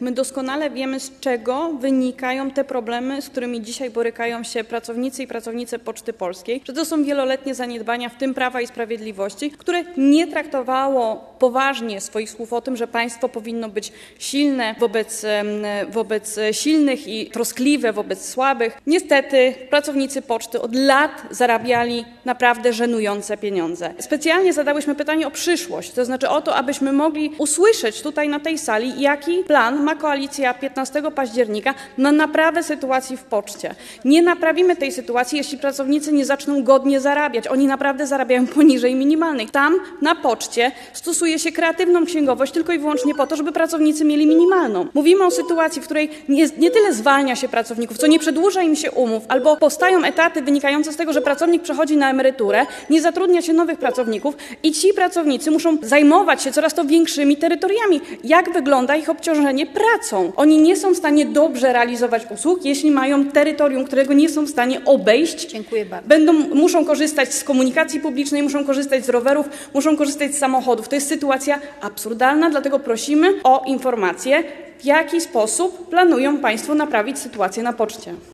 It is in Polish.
My doskonale wiemy, z czego wynikają te problemy, z którymi dzisiaj borykają się pracownicy i pracownice Poczty Polskiej, że to są wieloletnie zaniedbania, w tym Prawa i Sprawiedliwości, które nie traktowało poważnie swoich słów o tym, że państwo powinno być silne wobec, wobec silnych i troskliwe wobec słabych. Niestety pracownicy poczty od lat zarabiali naprawdę żenujące pieniądze. Specjalnie zadałyśmy pytanie o przyszłość, to znaczy o to, abyśmy mogli usłyszeć tutaj na tej sali, jaki plan ma koalicja 15 października na naprawę sytuacji w poczcie. Nie naprawimy tej sytuacji, jeśli pracownicy nie zaczną godnie zarabiać. Oni naprawdę zarabiają poniżej minimalnej. Tam na poczcie stosuje się kreatywną księgowość tylko i wyłącznie po to, żeby pracownicy mieli minimalną. Mówimy o sytuacji, w której nie, nie tyle zwalnia się pracowników, co nie przedłuża im się umów, albo powstają etaty wynikające z tego, że pracownik przechodzi na emeryturę, nie zatrudnia się nowych pracowników i ci pracownicy muszą zajmować się coraz to większymi terytoriami. Jak wygląda ich obciążenie pracą? Oni nie są w stanie dobrze realizować usług, jeśli mają terytorium, którego nie są w stanie obejść. Dziękuję bardzo. Będą, muszą korzystać z komunikacji publicznej, muszą korzystać z rowerów, muszą korzystać z samochodów. To jest sytuacja absurdalna, dlatego prosimy o informację, w jaki sposób planują Państwo naprawić sytuację na poczcie.